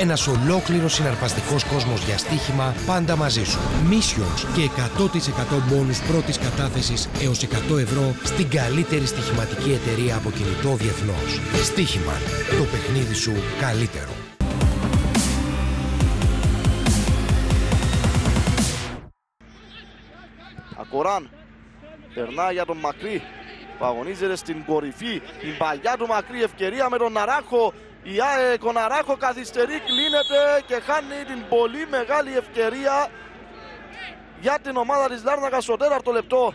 Ένας ολόκληρος συναρπαστικός κόσμος για στοίχημα πάντα μαζί σου. Missions και 100% μπόνους πρώτης κατάθεσης έως 100 ευρώ στην καλύτερη στοιχηματική εταιρεία από κινητό διεθνώς. Στοίχημα. Το παιχνίδι σου καλύτερο. Ακοράν περνά για τον Μακρύ που αγωνίζεται στην κορυφή. Η παλιά του Μακρύ ευκαιρία με τον Ναράχο. Η ΑΕΚ ο Ναράχο καθυστερεί, κλείνεται και χάνει την πολύ μεγάλη ευκαιρία για την ομάδα της Λάρνακα στο τέταρτο λεπτό.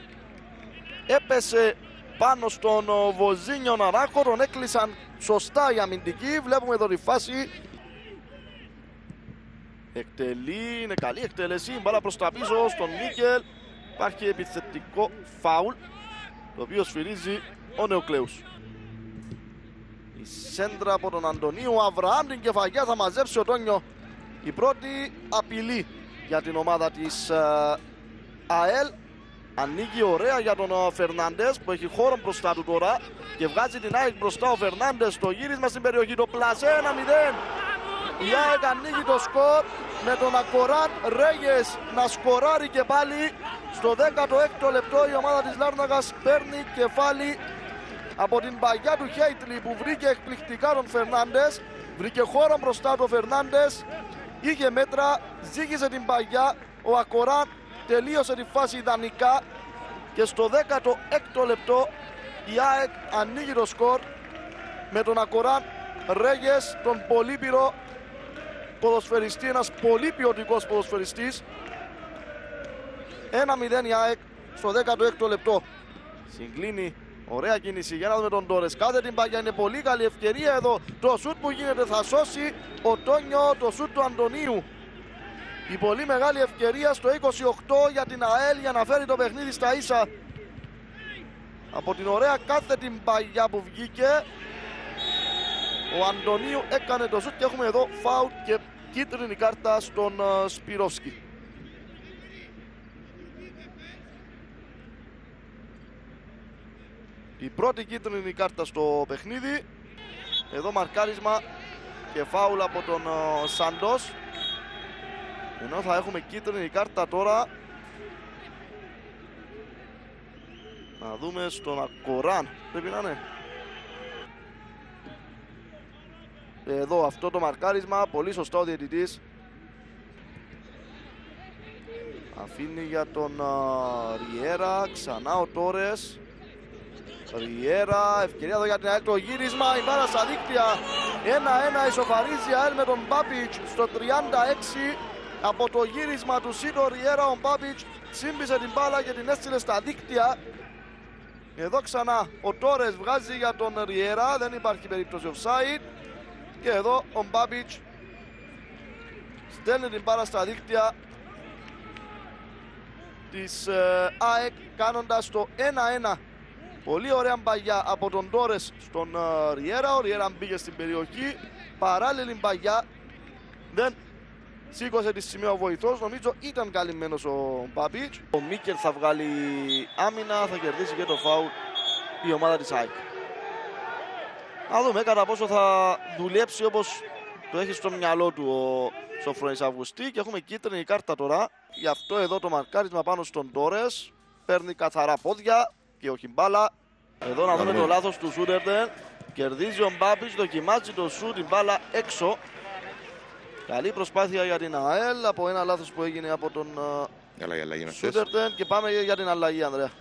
Έπεσε πάνω στον Βοζίνιο Ναράχο, τον έκλεισαν σωστά οι αμυντικοί. Βλέπουμε εδώ τη φάση. Εκτελεί, είναι καλή εκτέλεση, μπάλα προς τα πίσω στον Μίκελ. Υπάρχει επιθετικό φάουλ, το οποίο σφυρίζει ο Νεοκλέους. Η σέντρα από τον Αντωνίου, ο Αβραάμ την κεφαγιά θα μαζέψει ο Τόνιο. Η πρώτη απειλή για την ομάδα της uh, ΑΕΛ. Ανοίγει ωραία για τον Φερνάντες που έχει χώρο μπροστά του τώρα και βγάζει την ΑΕΚ μπροστά ο Φερνάντες στο γύρισμα στην περιοχή. Το πλασέ 1-0. Η ΑΕΚ ανοίγει το σκορ με τον Ακοράν Ρέγες να σκοράρει και πάλι στο 16ο λεπτό η ομάδα της Λάρναγας παίρνει κεφάλι από την παγιά του Χέιτλι που βρήκε εκπληκτικά τον Φερνάντες βρήκε χώρο μπροστά του Φερνάντες είχε μέτρα, ζήγησε την παγιά ο Ακοράν τελείωσε τη φάση ιδανικά και στο 16ο λεπτό η ΑΕΚ ανοίγει το σκορ με τον Ακοράν Ρέγες, τον Πολύπυρο ποδοσφαιριστή, ένας πολύ ποιοτικός ποδοσφαιριστής 1-0 η ΑΕΚ στο 16ο λεπτό. Συγκλίνει Ωραία κίνηση για να δούμε τον Τόρες. Κάτε την παγιά. Είναι πολύ καλή ευκαιρία εδώ. Το σουτ που γίνεται θα σώσει ο Τόνιο το σουτ του Αντωνίου. Η πολύ μεγάλη ευκαιρία στο 28 για την ΑΕΛ για να φέρει το παιχνίδι στα ίσα. Από την ωραία κάθε την παγιά που βγήκε ο Αντωνίου έκανε το σουτ και έχουμε εδώ φάουλ και κίτρινη κάρτα στον Σπυρόσκι. Η πρώτη κίτρινη κάρτα στο παιχνίδι. Εδώ μαρκάρισμα και φάουλ από τον uh, Σαντός. Ενώ θα έχουμε κίτρινη κάρτα τώρα. Να δούμε στον Ακοράν. Πρέπει να είναι. Εδώ αυτό το μαρκάρισμα. Πολύ σωστό ο διαιτητής. Αφήνει για τον uh, Ριέρα. Ξανά ο Τόρες. Ριέρα, ευκαιρία εδώ για την ΑΕΛ το γύρισμα, η μπάλα στα δίκτυα. 1-1 ισοφαρίζει η ΑΕΛ με τον Μπάπιτς στο 36 από το γύρισμα του Σίτο Ριέρα ο Μπάπιτς σύμπησε την μπάλα και την έστειλε στα δίκτυα. Εδώ ξανά ο Τόρες βγάζει για τον Ριέρα, δεν υπάρχει περίπτωση offside. Και εδώ ο Μπάπιτς στέλνει την μπάλα στα δίκτυα της ε, ΑΕΚ κάνοντας το 1-1 Πολύ ωραία μπαγιά από τον Τόρες στον uh, Ριέρα. Ο Ριέρα μπήκε στην περιοχή. Παράλληλη μπαγιά. Δεν σήκωσε τη σημεία ο βοηθός. Νομίζω ήταν καλυμμένος ο Μπάμπιτ. Ο Μίκελ θα βγάλει άμυνα. Θα κερδίσει και το φάουλ η ομάδα της ΑΕΚ. Να δούμε κατά πόσο θα δουλέψει όπως το έχει στο μυαλό του ο Σοφρόνης Αυγουστή. Και έχουμε κίτρινη κάρτα τώρα. Γι' αυτό εδώ το μαρκάρισμα πάνω στον Τόρες. Παίρνει καθαρά πόδια και όχι μπάλα. Εδώ να δούμε το λάθος του Σούτερντεν. Κερδίζει ο Μπάμπης, δοκιμάζει το σου, την μπάλα έξω. Καλή προσπάθεια για την ΑΕΛ από ένα λάθος που έγινε από τον Σούτερντεν και πάμε για την αλλαγή Ανδρέα.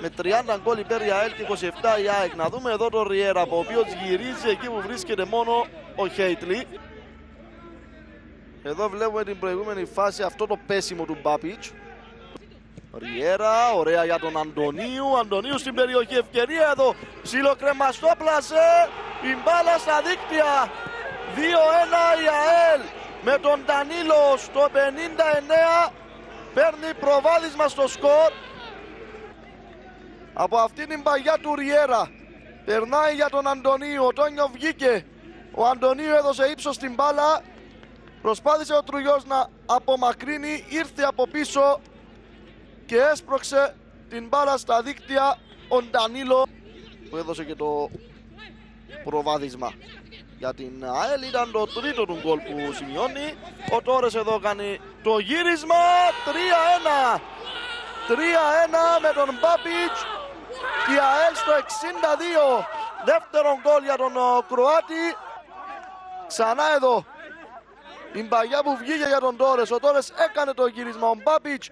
Με 30 γκολ υπέρ η ΑΕΛ και 27 η ΑΕΚ. Να δούμε εδώ τον Ριέρα, ο οποίος γυρίζει εκεί που βρίσκεται μόνο ο Χέιτλι. Εδώ βλέπουμε την προηγούμενη φάση αυτό το πέσιμο του Μπάπιτς. Ριέρα, ωραία για τον Αντωνίου. Αντωνίου στην περιοχή, ευκαιρία εδώ. Ψιλοκρεμαστό πλασέ. Η μπάλα στα δίκτυα. 2-1 η ΑΕΛ με τον Τανίλο στο 59. Παίρνει προβάδισμα στο σκορ. Από αυτήν την παγιά του Ριέρα. Περνάει για τον Αντωνίου. Ο Τόνιο βγήκε. Ο Αντωνίου έδωσε ύψος στην μπάλα. Προσπάθησε ο Τρουγιός να απομακρύνει. Ήρθε από πίσω και έσπρωξε την μπάλα στα δίκτυα ο Ντανίλο που έδωσε και το προβάδισμα. για την ΑΕΛ. Ήταν το τρίτο του γκολ που σημειώνει. Ο Τόρες εδώ κάνει το γύρισμα. 3-1. 3-1 με τον Μπάπιτς. Η ΑΕΛ στο 62. Δεύτερο γκολ για τον Κροάτη. Ξανά εδώ. Η μπαγιά που βγήκε για τον Τόρες. Ο Τόρες έκανε το γύρισμα. Ο Μπάπιτς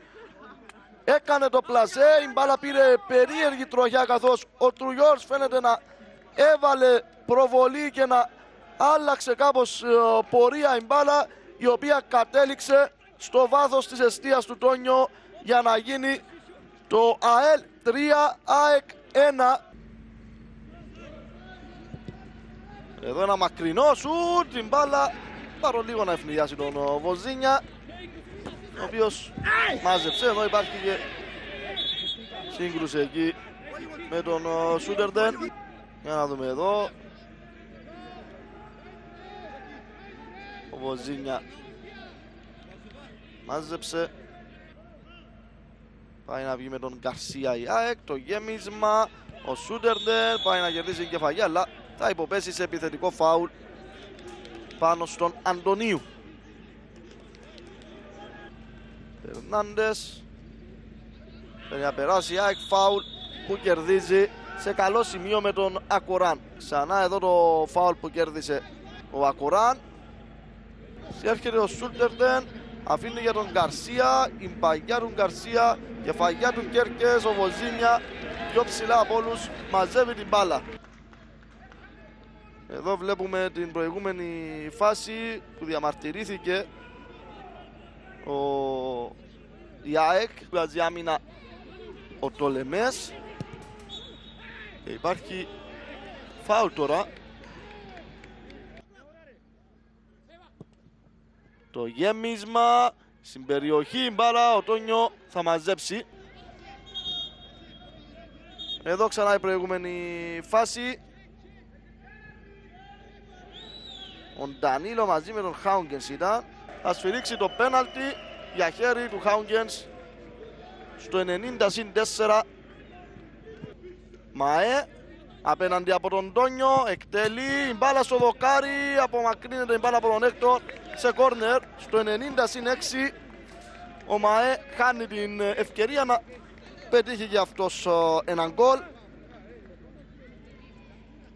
έκανε το πλασέ. Η μπάλα πήρε περίεργη τροχιά καθώς ο Τρουγιόρς φαίνεται να έβαλε προβολή και να άλλαξε κάπως ε, πορεία η μπάλα η οποία κατέληξε στο βάθος της αιστείας του Τόνιο για να γίνει το ΑΕΛ 3 ΑΕΚ 1 Εδώ ένα μακρινό σου την μπάλα πάρω λίγο να ευνηδιάσει τον ε, Βοζίνια ο οποίος μάζεψε εδώ υπάρχει και σύγκρουση εκεί με τον ε, Σούντερντεν. Για να δούμε εδώ. Ο Βοζίνια μάζεψε. Πάει να βγει με τον Γκαρσία η ΑΕΚ το γέμισμα. Ο Σούντερντεν πάει να κερδίσει την κεφαλιά αλλά θα υποπέσει σε επιθετικό φάουλ πάνω στον Αντωνίου Φερνάντες Θέλει να περάσει η ΑΕΚ φάουλ που κερδίζει σε καλό σημείο με τον Ακοράν. Ξανά εδώ το φάουλ που κέρδισε ο Ακοράν. Έρχεται ο Σούλτερντεν, αφήνει για τον Γκαρσία, η μπαγιά του Γκαρσία, κεφαγιά του Κέρκες, ο Βοζίνια, πιο ψηλά από όλους, μαζεύει την μπάλα. Εδώ βλέπουμε την προηγούμενη φάση που διαμαρτυρήθηκε ο Ιάεκ, βγάζει άμυνα ο Τολεμές και υπάρχει φάουλ τώρα. Το γέμισμα στην περιοχή μπάλα ο Τόνιο θα μαζέψει. Εδώ ξανά η προηγούμενη φάση. Ο Ντανίλο μαζί με τον Χάουγκενς ήταν. Θα σφυρίξει το πέναλτι για χέρι του Χάουγκενς στο 90 συν 4 Μαέ απέναντι από τον Τόνιο εκτελεί η μπάλα στο δοκάρι απομακρύνεται η μπάλα από τον Έκτορ σε κόρνερ στο 90 συν 6 ο Μαέ χάνει την ευκαιρία να πετύχει και αυτός ε, έναν γκολ.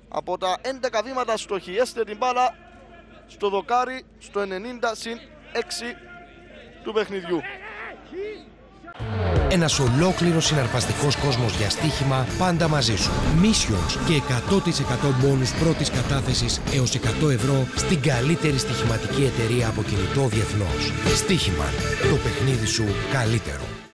Από τα 11 βήματα στοχιέστε την μπάλα στο δοκάρι στο 90 συν 6 του παιχνιδιού. Ένας ολόκληρος συναρπαστικός κόσμος για στοίχημα πάντα μαζί σου. Missions και 100% μπόνους πρώτης κατάθεσης έως 100 ευρώ στην καλύτερη στοιχηματική εταιρεία από κινητό διεθνώς. Στοίχημα. Το παιχνίδι σου καλύτερο.